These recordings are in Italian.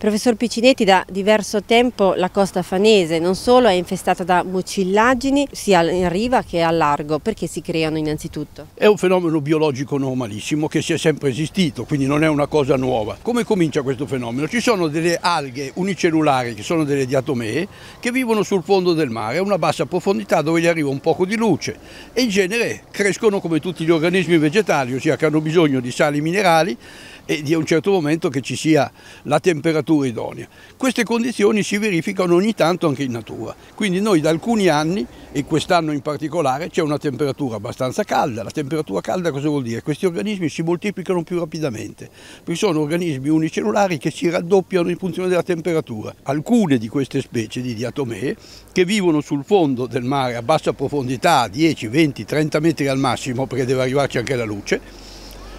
Professor Piccinetti, da diverso tempo la costa fanese non solo è infestata da mucillagini sia in riva che a largo, perché si creano innanzitutto? È un fenomeno biologico normalissimo che si è sempre esistito, quindi non è una cosa nuova. Come comincia questo fenomeno? Ci sono delle alghe unicellulari che sono delle diatomee che vivono sul fondo del mare a una bassa profondità dove gli arriva un poco di luce e in genere crescono come tutti gli organismi vegetali, ossia che hanno bisogno di sali minerali e di un certo momento che ci sia la temperatura idonea. Queste condizioni si verificano ogni tanto anche in natura, quindi noi da alcuni anni, e quest'anno in particolare, c'è una temperatura abbastanza calda. La temperatura calda cosa vuol dire? Questi organismi si moltiplicano più rapidamente, perché sono organismi unicellulari che si raddoppiano in funzione della temperatura. Alcune di queste specie di diatomee, che vivono sul fondo del mare a bassa profondità, 10, 20, 30 metri al massimo, perché deve arrivarci anche la luce,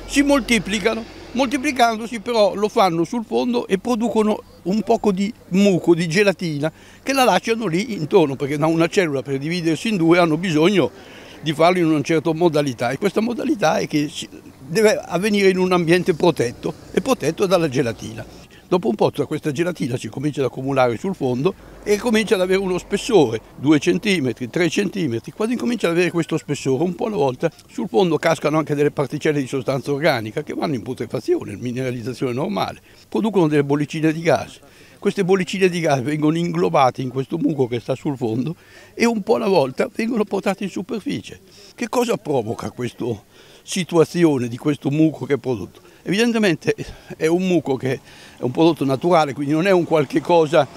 si moltiplicano moltiplicandosi però lo fanno sul fondo e producono un poco di muco, di gelatina che la lasciano lì intorno perché da una cellula per dividersi in due hanno bisogno di farlo in una certa modalità e questa modalità è che deve avvenire in un ambiente protetto e protetto dalla gelatina. Dopo un po' questa gelatina si comincia ad accumulare sul fondo e comincia ad avere uno spessore, 2 cm, 3 cm. Quando incomincia ad avere questo spessore, un po' alla volta, sul fondo cascano anche delle particelle di sostanza organica che vanno in putrefazione, in mineralizzazione normale, producono delle bollicine di gas. Queste bollicine di gas vengono inglobate in questo muco che sta sul fondo e un po' alla volta vengono portate in superficie. Che cosa provoca questa situazione di questo muco che è prodotto? Evidentemente è un muco che è un prodotto naturale, quindi non è un qualche cosa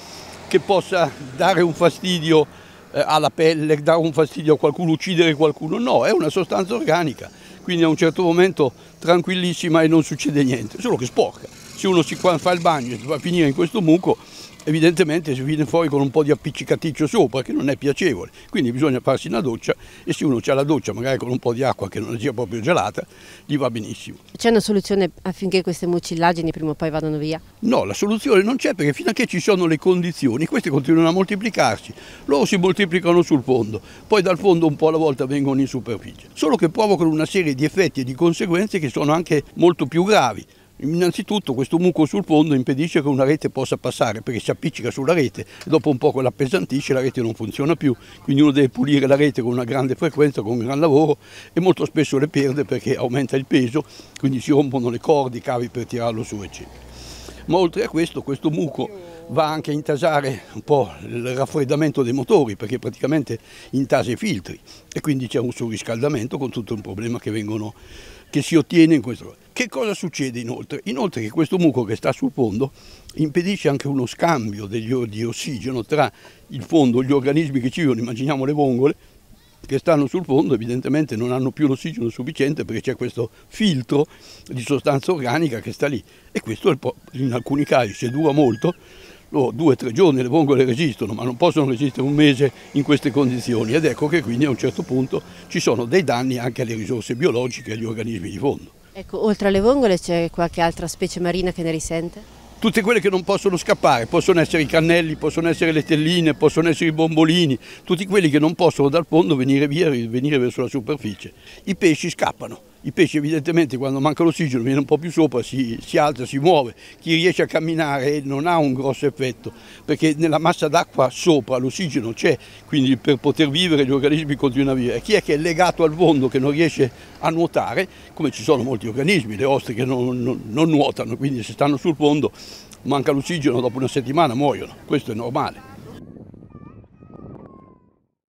che possa dare un fastidio eh, alla pelle, dare un fastidio a qualcuno, uccidere qualcuno, no, è una sostanza organica, quindi a un certo momento tranquillissima e non succede niente, solo che sporca. Se uno si fa il bagno e va a finire in questo muco, evidentemente si viene fuori con un po' di appiccicaticcio sopra che non è piacevole, quindi bisogna farsi una doccia e se uno ha la doccia magari con un po' di acqua che non sia proprio gelata, gli va benissimo. C'è una soluzione affinché queste mucillagini prima o poi vadano via? No, la soluzione non c'è perché fino a che ci sono le condizioni queste continuano a moltiplicarsi, loro si moltiplicano sul fondo, poi dal fondo un po' alla volta vengono in superficie, solo che provocano una serie di effetti e di conseguenze che sono anche molto più gravi. Innanzitutto questo muco sul fondo impedisce che una rete possa passare perché si appiccica sulla rete e dopo un po' quella appesantisce la rete non funziona più, quindi uno deve pulire la rete con una grande frequenza, con un gran lavoro e molto spesso le perde perché aumenta il peso, quindi si rompono le corde, i cavi per tirarlo su eccetera. Ma oltre a questo, questo muco va anche a intasare un po' il raffreddamento dei motori perché praticamente intasa i filtri e quindi c'è un surriscaldamento con tutto un problema che, vengono, che si ottiene in questo. Che cosa succede inoltre? Inoltre che questo muco che sta sul fondo impedisce anche uno scambio di ossigeno tra il fondo, gli organismi che ci vivono, immaginiamo le vongole, che stanno sul fondo evidentemente non hanno più l'ossigeno sufficiente perché c'è questo filtro di sostanza organica che sta lì e questo in alcuni casi se dura molto loro due o tre giorni le vongole resistono, ma non possono resistere un mese in queste condizioni ed ecco che quindi a un certo punto ci sono dei danni anche alle risorse biologiche e agli organismi di fondo. Ecco, oltre alle vongole c'è qualche altra specie marina che ne risente? Tutte quelle che non possono scappare, possono essere i cannelli, possono essere le telline, possono essere i bombolini, tutti quelli che non possono dal fondo venire via, venire verso la superficie. I pesci scappano i pesci evidentemente quando manca l'ossigeno viene un po' più sopra, si, si, alza, si muove. Chi riesce a camminare non ha un grosso effetto perché nella massa d'acqua sopra l'ossigeno c'è, quindi per poter vivere gli organismi continuano a vivere. Chi è che è legato al fondo che non riesce a nuotare, come ci sono molti organismi, le ostriche non, non, non nuotano, quindi se stanno sul fondo manca l'ossigeno dopo una settimana muoiono, questo è normale.